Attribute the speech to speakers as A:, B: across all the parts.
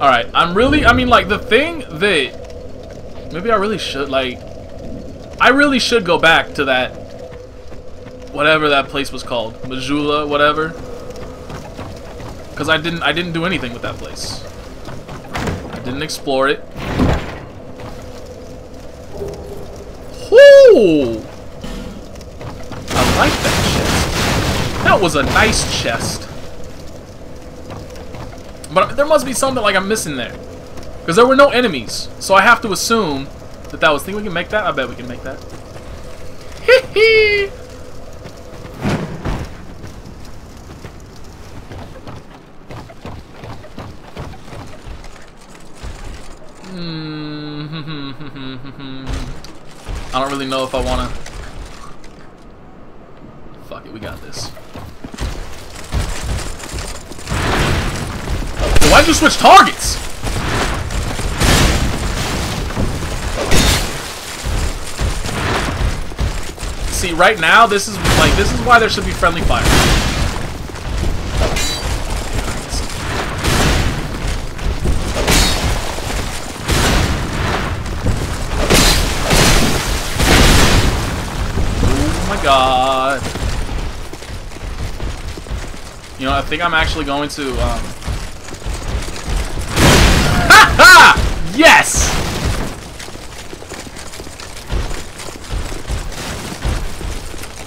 A: Alright, I'm really, I mean, like, the thing that... Maybe I really should, like... I really should go back to that... Whatever that place was called. Majula, whatever. Because I didn't, I didn't do anything with that place. I didn't explore it. Whoo! I like that chest. That was a nice chest. But there must be something like I'm missing there. Because there were no enemies. So I have to assume that that was... Think we can make that? I bet we can make that. Hee hee! Hmm. I don't really know if I want to... Fuck it, we got this. Why'd you switch targets? See, right now, this is like this is why there should be friendly fire. Oh my god. You know, I think I'm actually going to um, Ha! Yes!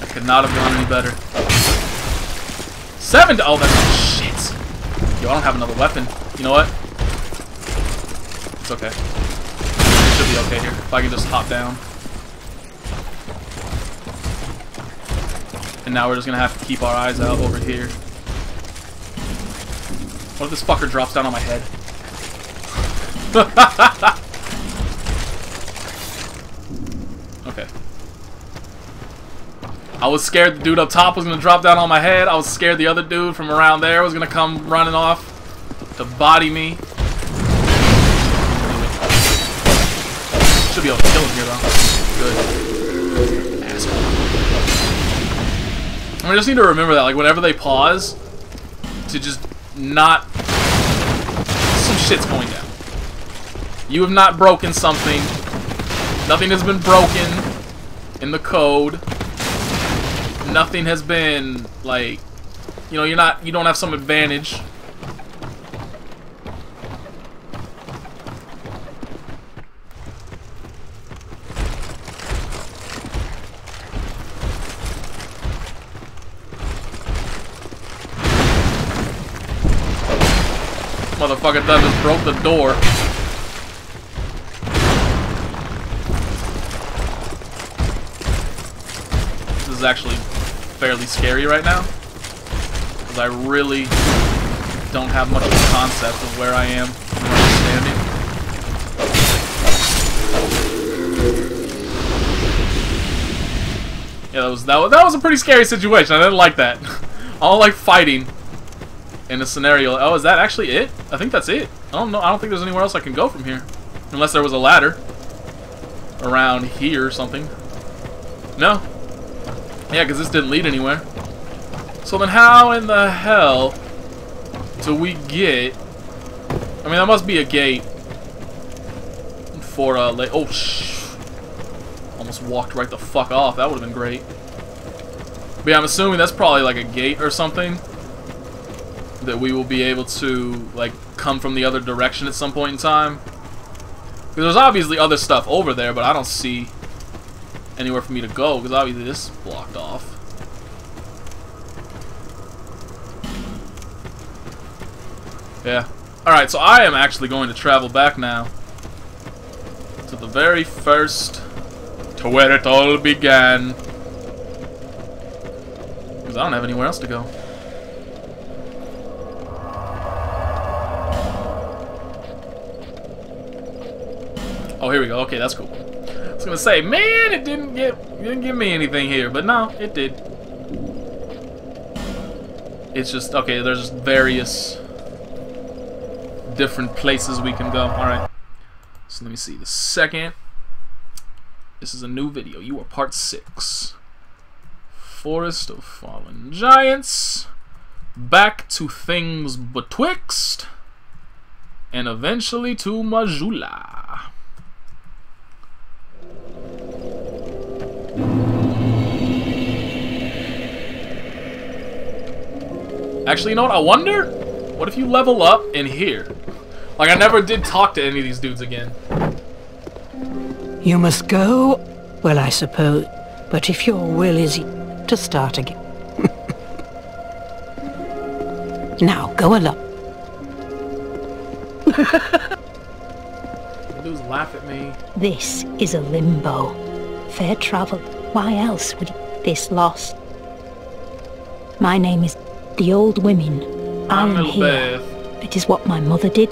A: I could not have gone any better. Seven to- oh, that's- shit. Yo, I don't have another weapon. You know what? It's okay. It should be okay here. If I can just hop down. And now we're just gonna have to keep our eyes out over here. What if this fucker drops down on my head? okay. I was scared the dude up top was gonna drop down on my head. I was scared the other dude from around there was gonna come running off to body me. Should be able to kill him here though. Good. Asshole. I just need to remember that, like, whenever they pause, to just not... Some shit's going down. You have not broken something. Nothing has been broken in the code. Nothing has been, like... You know, you're not... You don't have some advantage. Motherfucker done just broke the door. Is actually fairly scary right now. Because I really don't have much of a concept of where I am and where I'm standing. Yeah, that was that was, that was a pretty scary situation. I didn't like that. I don't like fighting in a scenario. Oh, is that actually it? I think that's it. I don't know. I don't think there's anywhere else I can go from here. Unless there was a ladder around here or something. No. Yeah, because this didn't lead anywhere. So then how in the hell do we get... I mean, that must be a gate for, uh, like... Oh, shh. Almost walked right the fuck off. That would have been great. But yeah, I'm assuming that's probably like a gate or something that we will be able to like come from the other direction at some point in time. Because there's obviously other stuff over there, but I don't see anywhere for me to go because obviously this is blocked off. Yeah. Alright, so I am actually going to travel back now to the very first, to where it all began. Because I don't have anywhere else to go. Oh, here we go. Okay, that's cool. Was gonna say, man, it didn't get didn't give me anything here, but no, it did. It's just okay. There's various different places we can go. All right. So let me see. The second. This is a new video. You are part six. Forest of Fallen Giants. Back to things betwixt. And eventually to Majula. Actually, you know what? I wonder, what if you level up in here? Like, I never did talk to any of these dudes again.
B: You must go? Well, I suppose. But if your will is to start again. now, go along.
A: Dudes laugh at me.
B: This is a limbo. Fair travel. Why else would this lost? My name is the Old Women. I am here. It is what my mother did.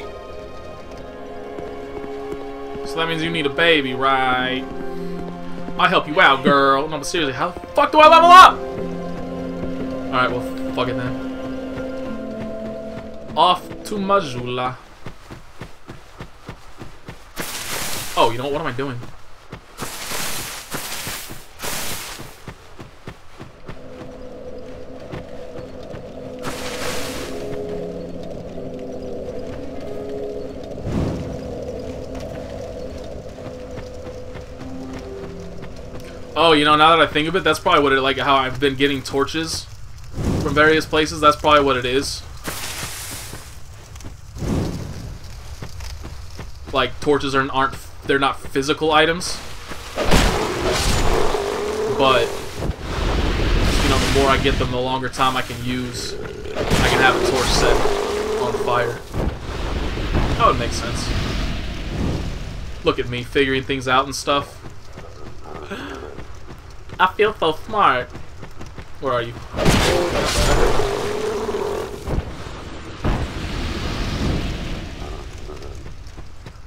A: So that means you need a baby, right? I'll help you out, girl. No, but seriously, how the fuck do I level up? Alright, well, fuck it then. Off to Majula. Oh, you know what? What am I doing? Oh, you know, now that I think of it, that's probably what it like how I've been getting torches from various places. That's probably what it is. Like torches are, aren't they're not physical items, but you know, the more I get them, the longer time I can use. I can have a torch set on fire. That would make sense. Look at me figuring things out and stuff. I feel so smart. Where are you?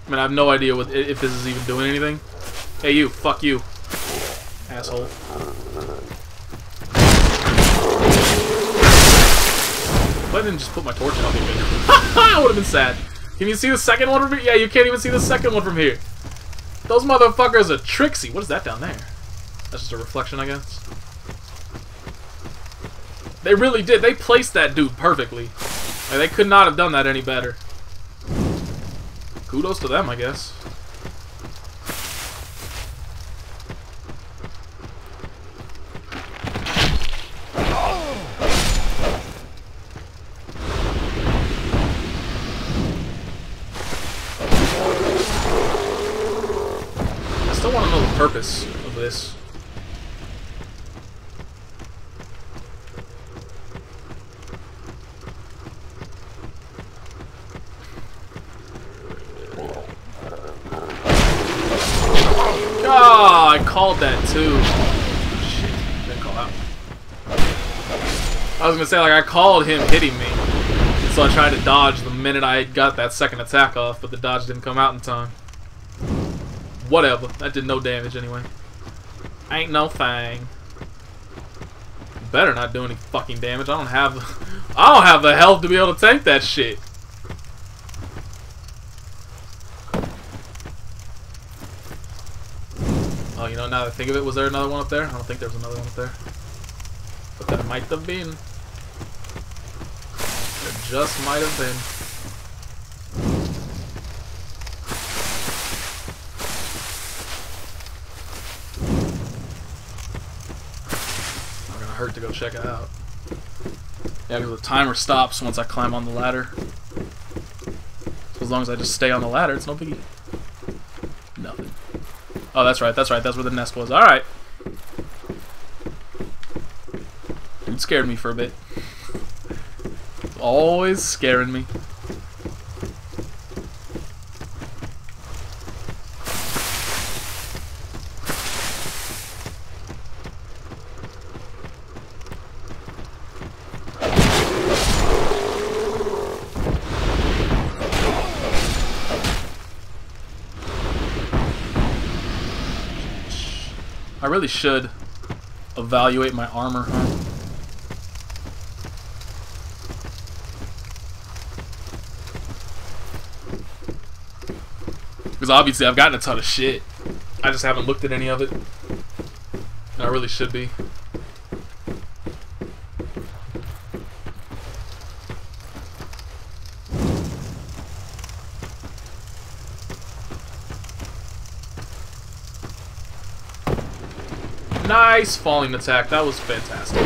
A: I mean, I have no idea what if this is even doing anything. Hey, you. Fuck you. Asshole. I didn't just put my torch out, I would have been sad. Can you see the second one from here? Yeah, you can't even see the second one from here. Those motherfuckers are tricksy. What is that down there? That's just a reflection, I guess. They really did. They placed that dude perfectly. Like, they could not have done that any better. Kudos to them, I guess. I still want to know the purpose of this. Oh, I called that too. Shit, didn't call out. I was gonna say, like, I called him hitting me. So I tried to dodge the minute I got that second attack off, but the dodge didn't come out in time. Whatever. That did no damage anyway. Ain't no thing. Better not do any fucking damage. I don't have I don't have the health to be able to take that shit. Oh, you know, now I think of it, was there another one up there? I don't think there was another one up there. But there might have been. There just might have been. I'm gonna hurt to go check it out. Yeah, because the timer stops once I climb on the ladder. So as long as I just stay on the ladder, it's no biggie. Oh, that's right, that's right, that's where the nest was. Alright. It scared me for a bit. Always scaring me. Really should evaluate my armor? Because obviously I've gotten a ton of shit. I just haven't looked at any of it. And I really should be. Nice falling attack. That was fantastic.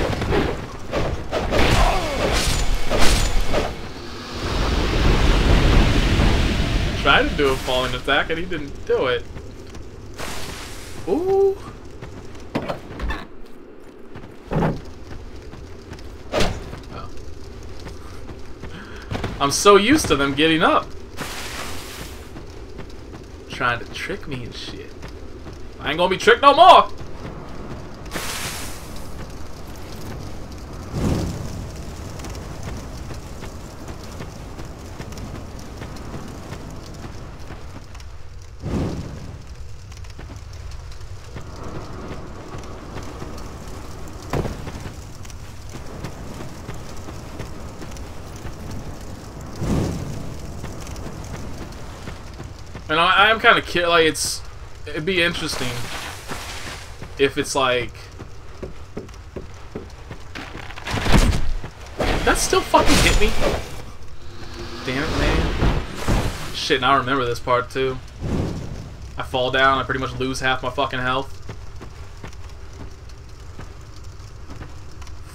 A: Tried to do a falling attack and he didn't do it. Ooh. Oh. I'm so used to them getting up. Trying to trick me and shit. I ain't gonna be tricked no more! And I, I am kind of curious, like, it's, it'd be interesting if it's like, that still fucking hit me? Damn it, man. Shit, now I remember this part, too. I fall down, I pretty much lose half my fucking health.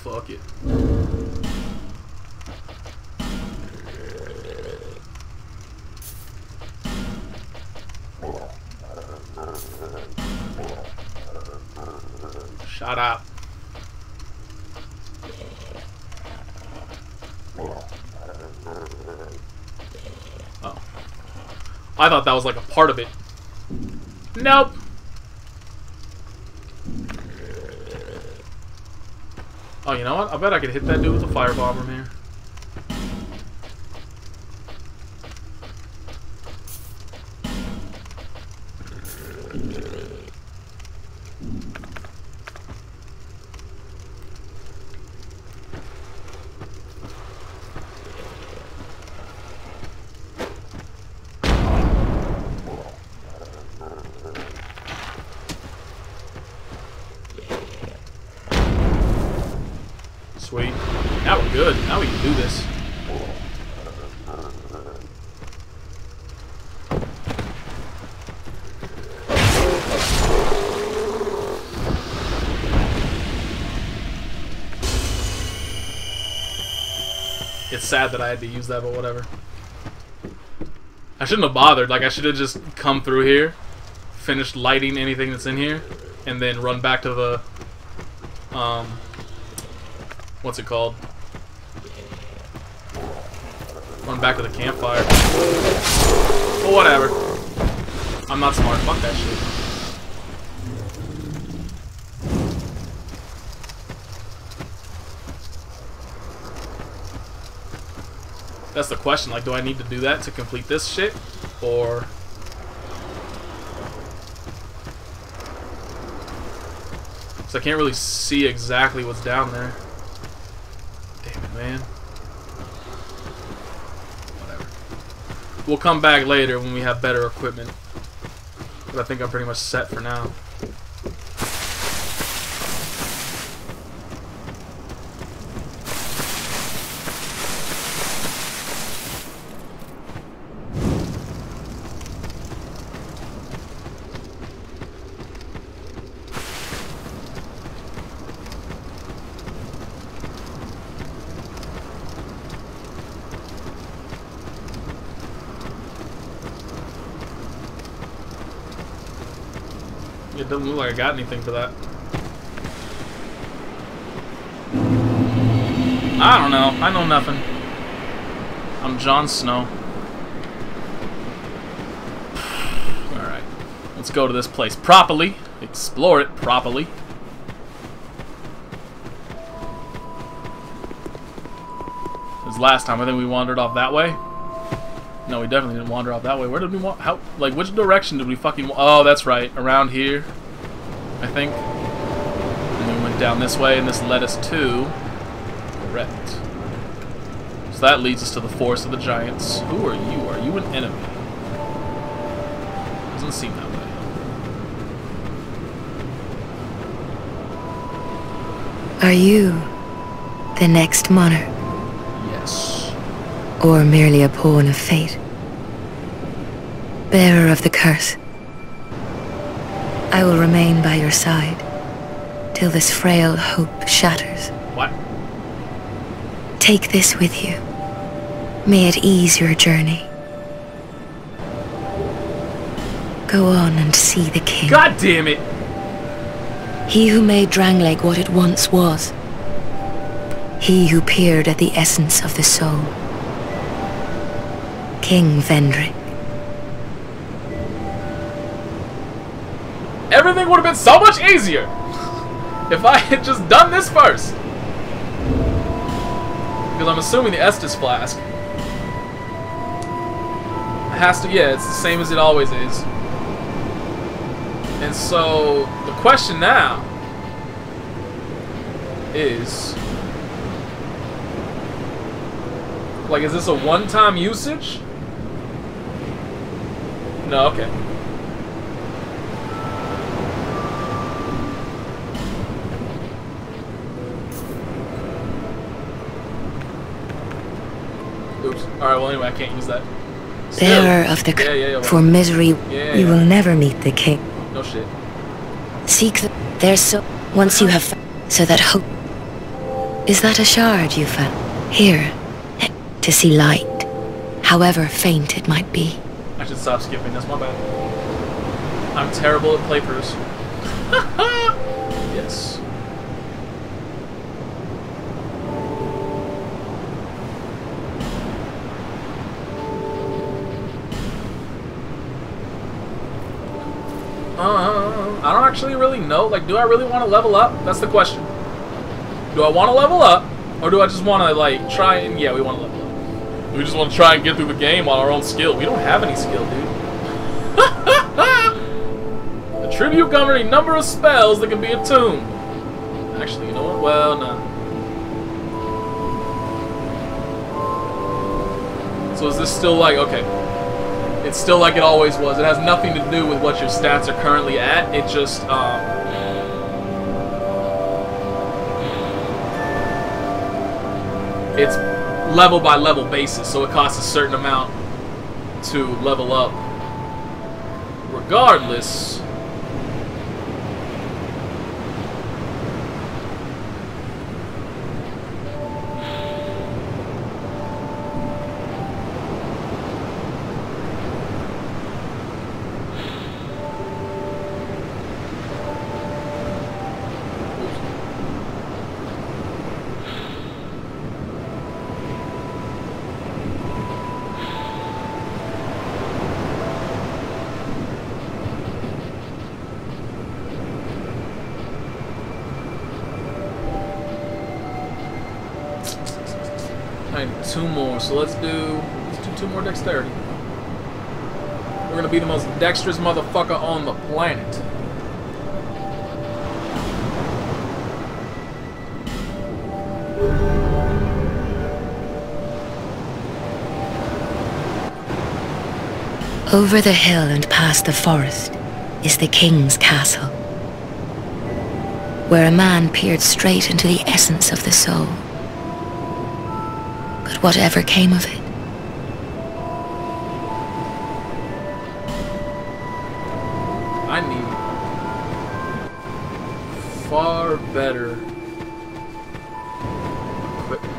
A: Fuck it. Thought that was like a part of it. Nope. Oh, you know what? I bet I could hit that dude with a firebomb from here. Sweet. Now we're good. Now we can this. It's sad that I had to use that, but whatever. I shouldn't have bothered. Like, I should have just come through here, finished lighting anything that's in here, and then run back to the, um, what's it called? Run back to the campfire. Well, whatever. I'm not smart. Fuck that shit. That's the question. Like, do I need to do that to complete this shit? Or... So I can't really see exactly what's down there. Damn it, man. Whatever. We'll come back later when we have better equipment. But I think I'm pretty much set for now. Doesn't look like I got anything for that. I don't know. I know nothing. I'm Jon Snow. Alright. Let's go to this place properly. Explore it properly. This last time, I think we wandered off that way. No, we definitely didn't wander off that way. Where did we want? How? Like, which direction did we fucking? Oh, that's right, around here, I think. And we went down this way, and this led us to. Correct. So that leads us to the Forest of the Giants. Who are you? Are you an enemy? Doesn't seem that way.
C: Are you the next monarch?
A: Yes.
C: Or merely a pawn of fate? Bearer of the curse. I will remain by your side, till this frail hope shatters.
A: What?
C: Take this with you. May it ease your journey. Go on and see the king.
A: God damn it!
C: He who made Drangleic what it once was. He who peered at the essence of the soul. King Vendrick.
A: Everything would have been so much easier if I had just done this first. Because I'm assuming the Estus flask has to, yeah, it's the same as it always is. And so, the question now is, like, is this a one-time usage? No, okay. Oops. Alright, well anyway, I can't use that. Still.
C: Bearer of the
A: Yeah, yeah, yeah,
C: for misery, you will never meet the king.
A: No shit.
C: Seek the their so once you have found, so that hope. Is that a shard you found? Here, to see light, however faint it might be.
A: I should stop skipping, that's my bad. I'm terrible at playthroughs. yes. Actually really know. Like, do I really want to level up? That's the question. Do I want to level up, or do I just want to like try and yeah, we want to level up. We just want to try and get through the game on our own skill. We don't have any skill, dude. Attribute governing number of spells that can be attuned. Actually, you know what? Well, no. So is this still like okay? It's still like it always was. It has nothing to do with what your stats are currently at. It just um, it's level by level basis, so it costs a certain amount to level up. Regardless, I need two more, so let's do let's do two more dexterity. We're gonna be the most dexterous motherfucker on the planet.
C: Over the hill and past the forest is the king's castle, where a man peered straight into the essence of the soul. But whatever came of it,
A: I need far better equipment.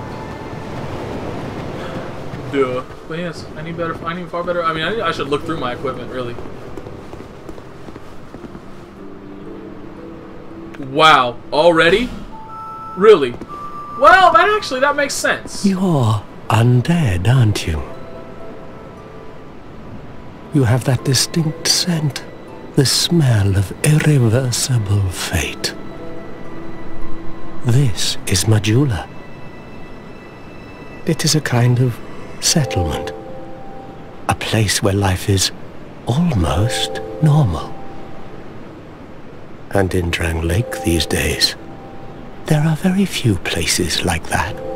A: Duh. But yes, I need better. I need far better. I mean, I, need, I should look through my equipment really. Wow, already? Really? Well, that actually that makes sense.
D: You're undead, aren't you? You have that distinct scent, the smell of irreversible fate. This is Majula. It is a kind of settlement. A place where life is almost normal. And in Drangleic these days, there are very few places like that.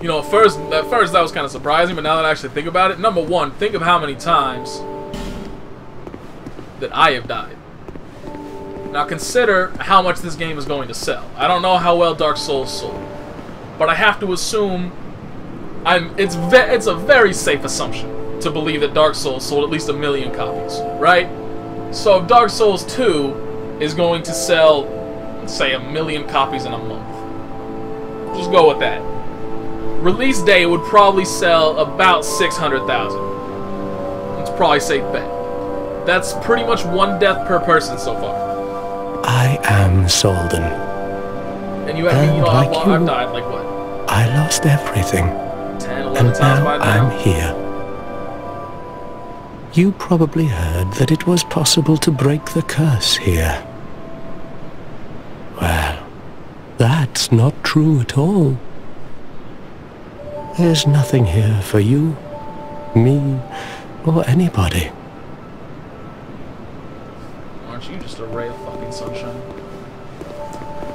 A: You know, at first, at first that was kind of surprising, but now that I actually think about it, number one, think of how many times that I have died. Now consider how much this game is going to sell. I don't know how well Dark Souls sold, but I have to assume I'm. It's it's a very safe assumption to believe that Dark Souls sold at least a million copies, right? So if Dark Souls 2 is going to sell, say, a million copies in a month. Just go with that. Release day it would probably sell about 600,000. It's probably safe bet. That's pretty much one death per person so far.
D: I am Saulden.
A: And you, and you know,
D: like
A: I've,
D: you,
A: I've died like what?
D: I lost everything.
A: 10, 11
D: And
A: times
D: now
A: by now.
D: I'm here. You probably heard that it was possible to break the curse here. Well, that's not true at all. There's nothing here for you, me, or anybody.
A: Aren't you just a ray of fucking sunshine?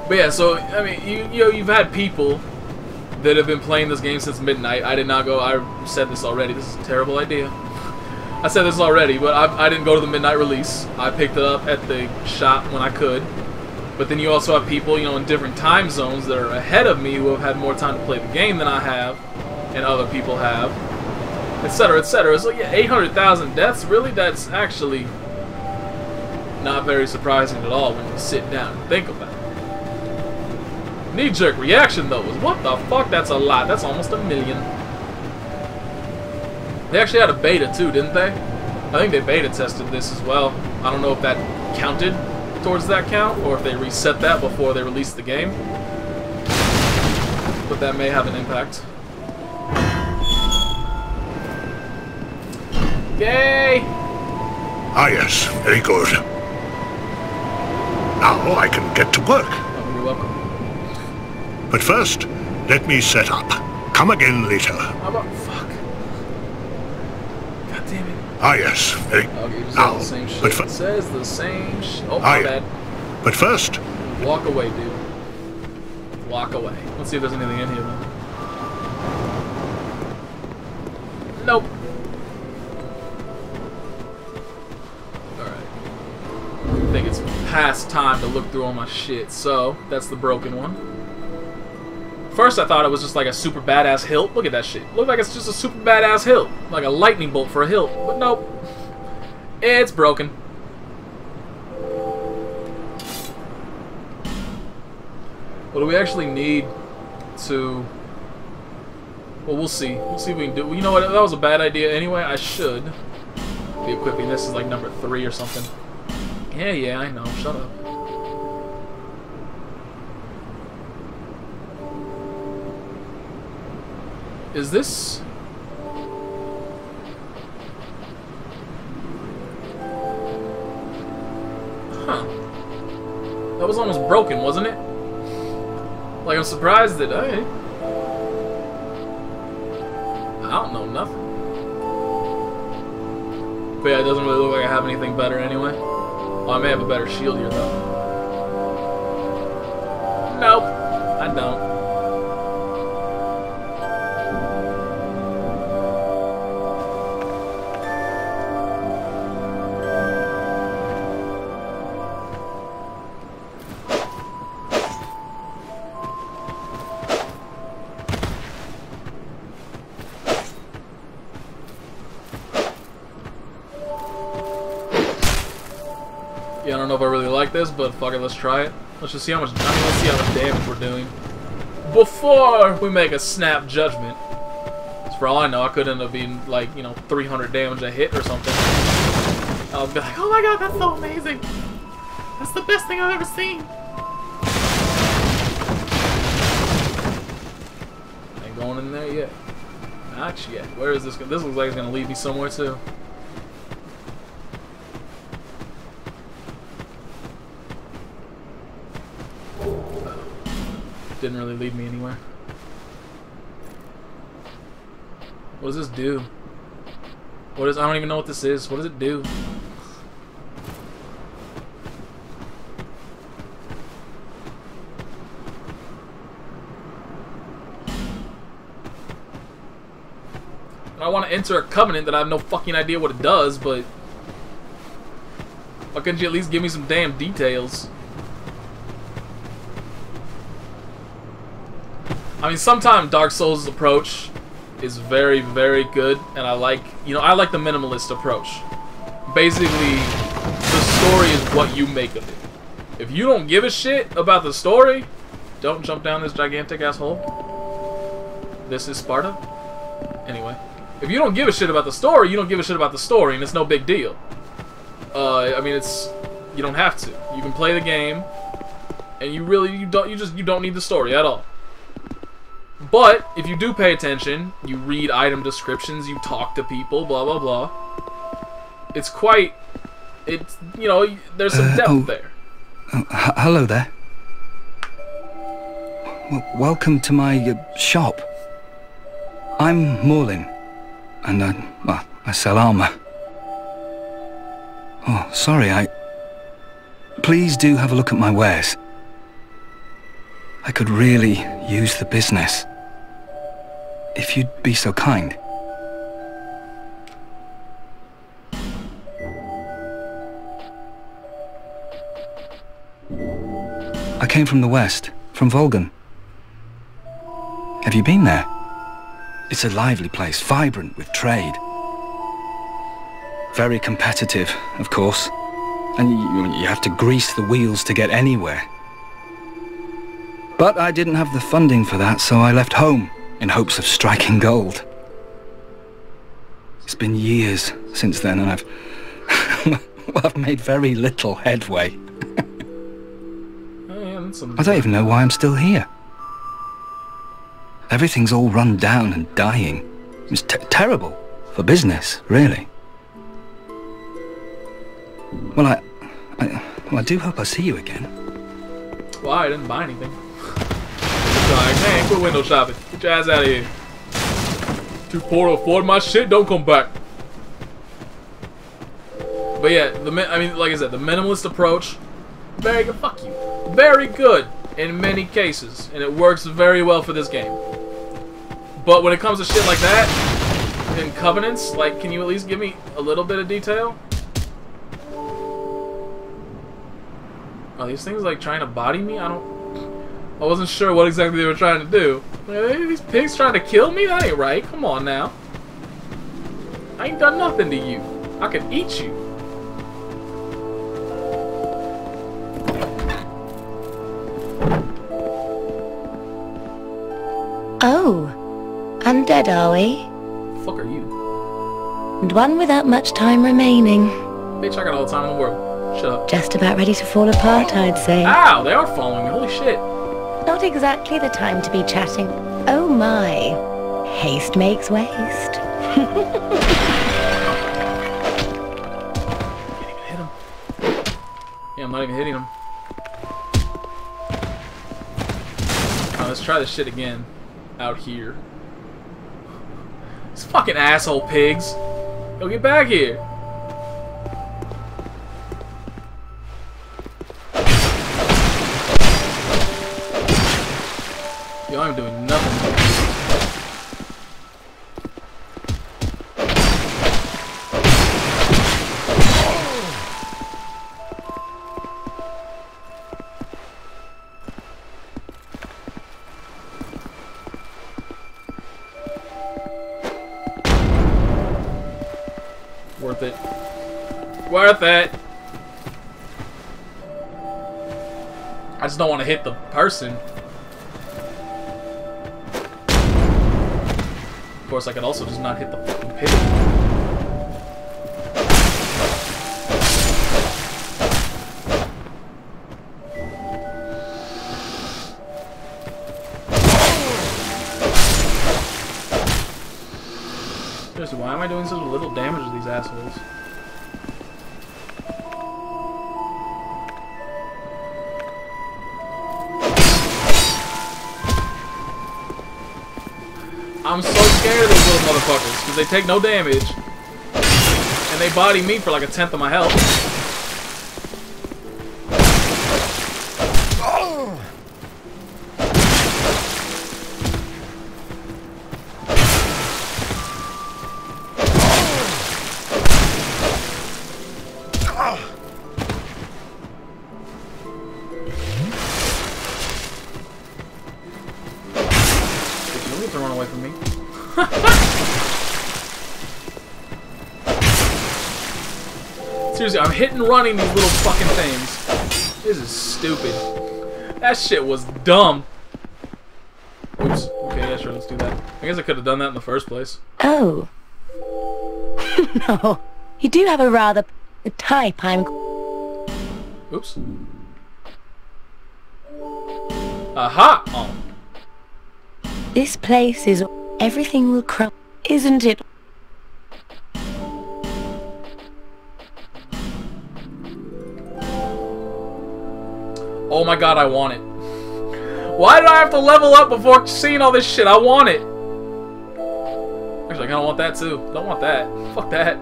A: But yeah, so I mean, you you know, you've had people that have been playing this game since midnight. I did not go. I said this already. This is a terrible idea. I said this already, but I, I didn't go to the midnight release. I picked it up at the shop when I could. But then you also have people, you know, in different time zones that are ahead of me who have had more time to play the game than I have, and other people have, etc., etc. So yeah, 800,000 deaths. Really, that's actually not very surprising at all when you sit down and think about it. Knee-jerk reaction though is what the fuck? That's a lot. That's almost a million. They actually had a beta too, didn't they? I think they beta tested this as well. I don't know if that counted towards that count or if they reset that before they released the game. But that may have an impact. Yay!
E: Ah, yes, very good. Now I can get to work.
A: Oh, you're welcome.
E: But first, let me set up. Come again later.
A: How about fuck? God damn it.
E: Ah, yes, very
A: Okay, it
E: now.
A: the same shit.
E: But,
A: It says the same sh- Oh,
E: Ah,
A: my
E: yeah.
A: bad.
E: but first,
A: Walk away, dude. Walk away. Let's see if there's anything in here, past time to look through all my shit, so that's the broken one. First, I thought it was just like a super badass hilt. Look at that shit. Look like it's just a super badass hilt. Like a lightning bolt for a hilt. But nope. It's broken. What do we actually need to... Well, we'll see. We'll see if we can do. You know what? That was a bad idea anyway. I should be equipping this as like number three or something. Yeah, yeah, I know. Shut up. Is this... Huh. That was almost broken, wasn't it? Like, I'm surprised that, hey... I don't know nothing. But yeah, it doesn't really look like I have anything better anyway. Oh, I may have a better shield here, though. Nope, Yeah, I don't know if I really like this, but fuck it, let's try it. Let's just see how much. I mean, let's see how much damage we're doing before we make a snap judgment. 'Cause for all I know, I could end up being like you know 300 damage a hit or something. I'll be like, oh my god, that's so amazing. That's the best thing I've ever seen. Ain't going in there yet. Not yet. Where is this? This looks like it's gonna lead me somewhere too. Didn't really lead me anywhere. What does this do? What is? I don't even know what this is. What does it do? I want to enter a covenant that I have no fucking idea what it does, but why couldn't you at least give me some damn details? I mean, sometimes Dark Souls' approach is very, very good, and I like, you know, I like the minimalist approach. Basically, the story is what you make of it. If you don't give a shit about the story, don't jump down this gigantic asshole. This is Sparta. Anyway, if you don't give a shit about the story, you don't give a shit about the story, and it's no big deal. Uh, I mean, it's you don't have to. You can play the game, and you really you don't you just you don't need the story at all. But if you do pay attention, you read item descriptions, you talk to people, blah blah blah. It's quite, it's you know, there's some
F: Uh,
A: depth
F: oh.
A: there.
F: Oh, hello there. W- welcome to my uh, shop. I'm Maughlin, and I, well, I sell armor. Oh, sorry, I. Please do have a look at my wares. I could really use the business. If you'd be so kind. I came from the west, from Volgen. Have you been there? It's a lively place, vibrant with trade. Very competitive, of course. And you, you have to grease the wheels to get anywhere. But I didn't have the funding for that, so I left home in hopes of striking gold. It's been years since then, and I've... well, I've made very little headway.
A: Oh, yeah,
F: I don't even know why I'm still here. Everything's all run down and dying. It's te- terrible for business, really. Well, I, I, well, I do hope I see you again.
A: Well, I didn't buy anything. like, man, quit window shopping. Your ass out of here. Too poor to afford my shit. Don't come back. But yeah, the I mean, like I said, the minimalist approach, very good. Fuck you. Very good in many cases, and it works very well for this game. But when it comes to shit like that, in Covenants, like, can you at least give me a little bit of detail? Are these things like trying to body me? I don't. I wasn't sure what exactly they were trying to do. These pigs trying to kill me? That ain't right. Come on now. I ain't done nothing to you. I could eat you.
C: Oh, undead are we?
A: fuck are you?
C: And one without much time remaining.
A: Bitch, I got all the time in the world. Shut up.
C: Just about ready to fall apart, I'd say.
A: Ow! They are following me. Holy shit.
C: Not exactly the time to be chatting. Oh my. Haste makes waste.
A: Yeah, I'm not even hitting him. Alright, let's try this shit again. Out here. These fucking asshole pigs. Go get back here. Just don't want to hit the person. Of course, I could also just not hit the fucking pig. Seriously, why am I doing such little damage to these assholes? I'm so scared of these little motherfuckers because they take no damage and they body me for like a tenth of my health. I'm hitting running these little fucking things. This is stupid. That shit was dumb. Oops. Okay, yeah, sure, let's do that. I guess I could have done that in the first place.
C: Oh. no. You do have a rather type I'm...
A: Oops. Aha! Oh.
C: This place is... Everything will crumble, isn't it?
A: Oh my god, I want it. Why did I have to level up before seeing all this shit? I want it. Actually, I kind of want that too. Don't want that. Fuck that.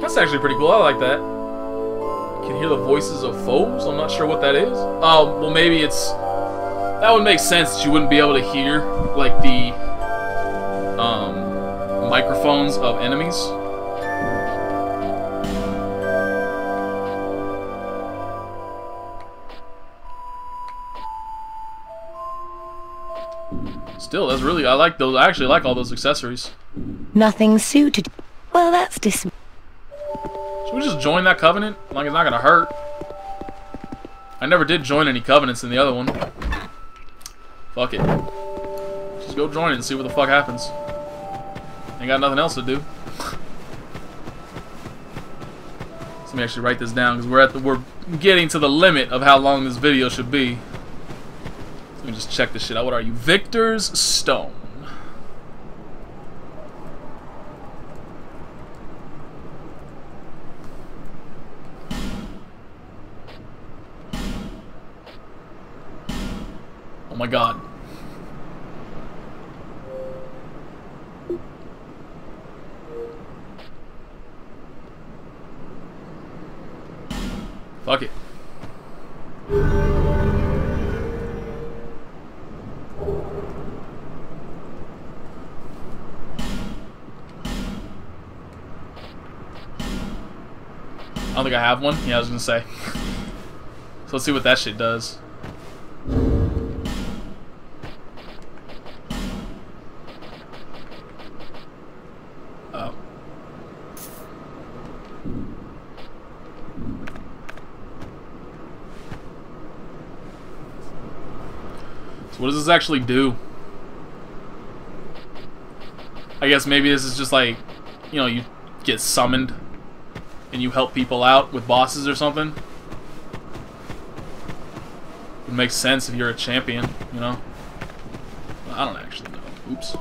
A: That's actually pretty cool. I like that. You can hear the voices of foes. I'm not sure what that is. Oh, well, maybe it's... That would make sense that you wouldn't be able to hear, like, the um, microphones of enemies. Still, that's really, I like those, I actually like all those accessories.
C: Nothing suited. Well, that's dis...
A: Should we just join that covenant? Like, it's not gonna hurt. I never did join any covenants in the other one. Fuck it. Just go join it and see what the fuck happens. Ain't got nothing else to do. Let me actually write this down because we're at the we're getting to the limit of how long this video should be. Me just check this shit out. What are you? Victor's Stone. Oh my god. I have one. Yeah, I was gonna say. so let's see what that shit does. Oh. So what does this actually do? I guess maybe this is just like, you know, you get summoned and you help people out with bosses or something. It makes sense if you're a champion, you know? I don't actually know. Oops.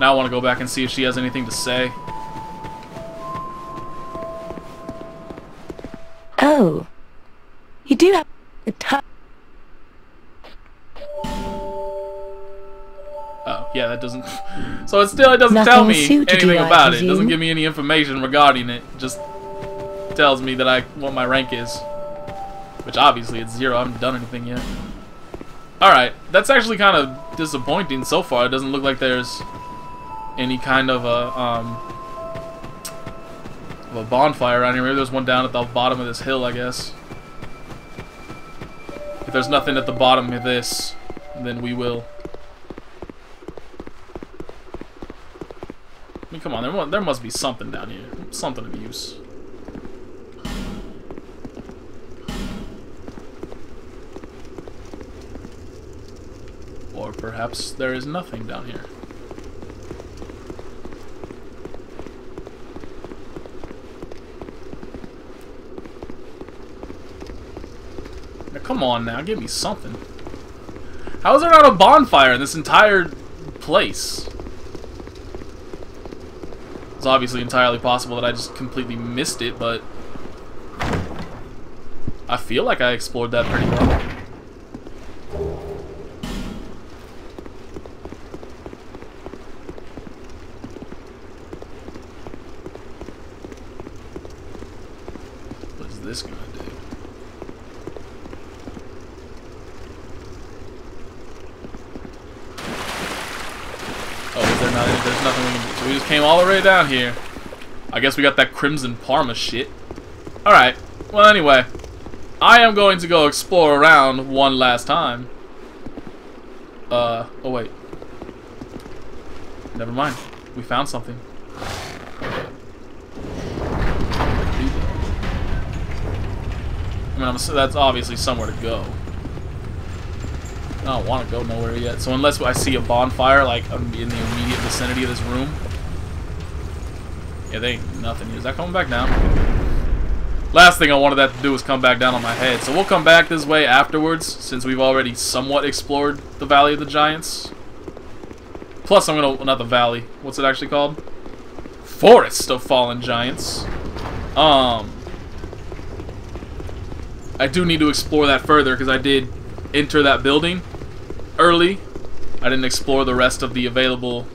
A: Now I want to go back and see if she has anything to say.
C: Oh. You do have a type...
A: Oh, yeah, that doesn't... so it still it doesn't
C: Nothing
A: tell me anything about it. It doesn't give me any information regarding it. Just tells me that I what my rank is. Which obviously it's zero. I haven't done anything yet. Alright, that's actually kind of disappointing so far. It doesn't look like there's any kind of a, um, of a bonfire around here. Maybe there's one down at the bottom of this hill, I guess. If there's nothing at the bottom of this, then we will. I mean, come on, there, there must be something down here. Something of use. Or perhaps there is nothing down here. Now, come on now, give me something. How is there not a bonfire in this entire place? It's obviously entirely possible that I just completely missed it, but I feel like I explored that pretty well. way down here. I guess we got that Crimson Parma shit. Alright, well anyway, I am going to go explore around one last time. Uh, oh wait. Never mind, we found something. I mean, I'm, that's obviously somewhere to go. I don't want to go nowhere yet, so unless I see a bonfire, like, in the immediate vicinity of this room, yeah, they ain't nothing. Is that coming back down? Last thing I wanted that to do was come back down on my head. So we'll come back this way afterwards, since we've already somewhat explored the Valley of the Giants. Plus, I'm gonna... Not the Valley. What's it actually called? Forest of Fallen Giants. Um... I do need to explore that further, because I did enter that building early. I didn't explore the rest of the available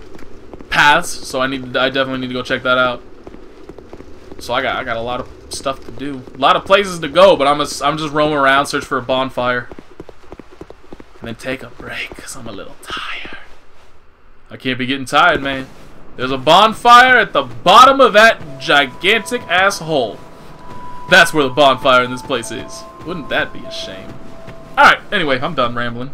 A: paths, so I need I definitely need to go check that out. So I got I got a lot of stuff to do, a lot of places to go, but I'm a, I'm just roaming around, search for a bonfire, and then take a break because I'm a little tired. I can't be getting tired, man. There's a bonfire at the bottom of that gigantic asshole. That's where the bonfire in this place is. Wouldn't that be a shame? Alright, anyway, I'm done rambling.